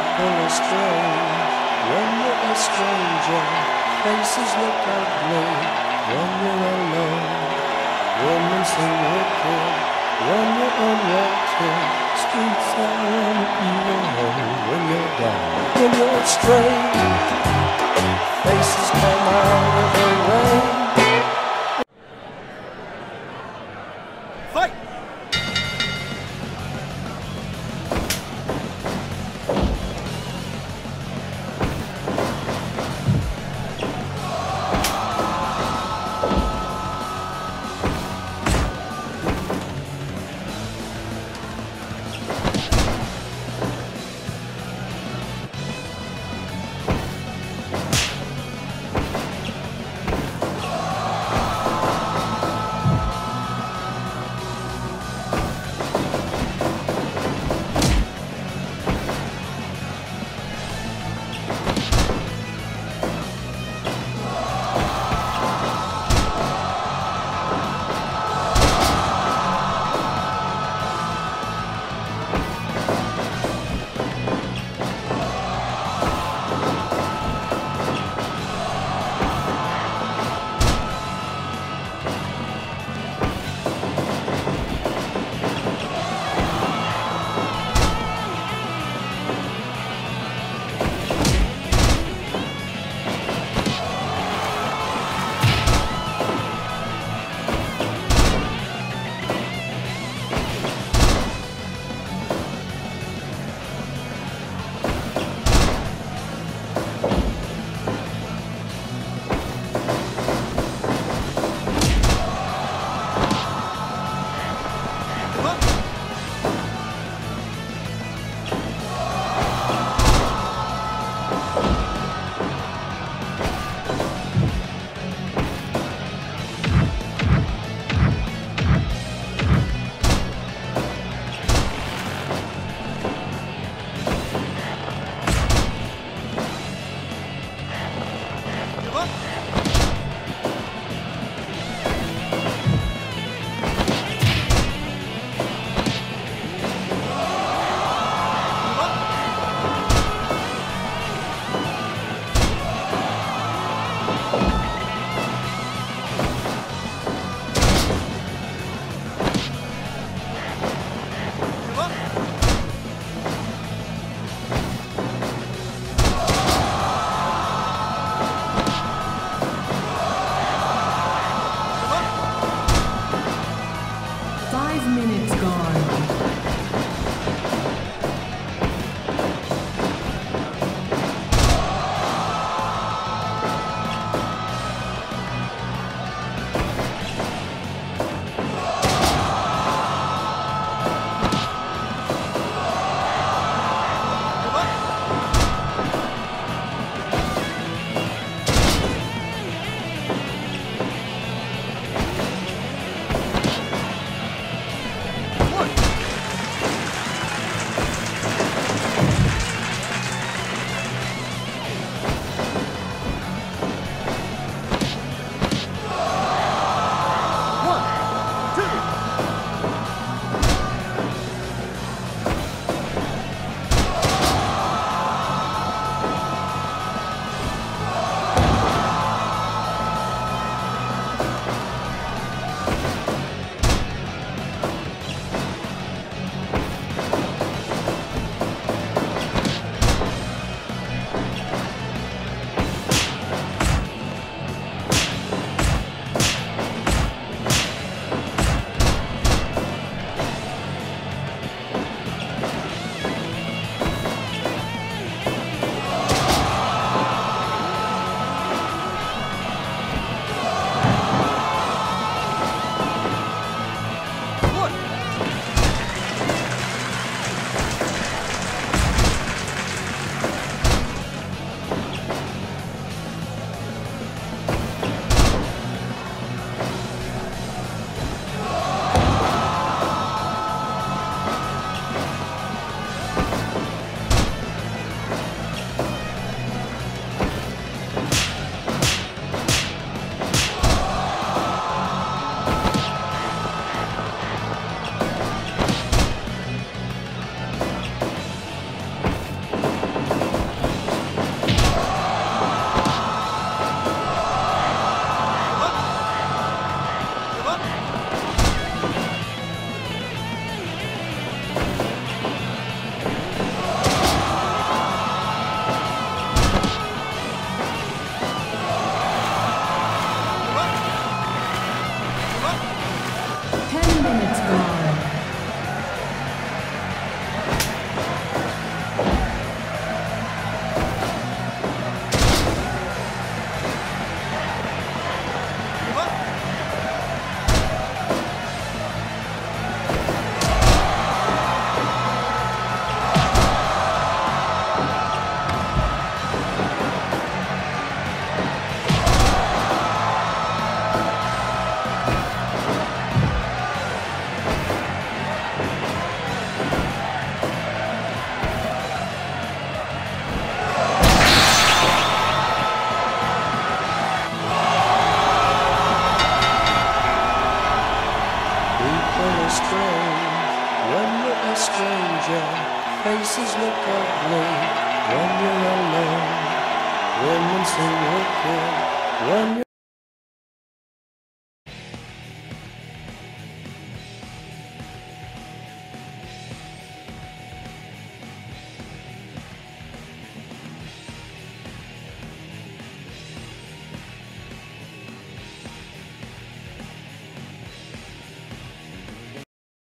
people are strange when you're a stranger. Faces look like blue when you're alone. Women sing wicked when you're unwanted. Streets are uneven when you're down. When you're strange, faces come out of the rain. Five minutes gone. look of late 谁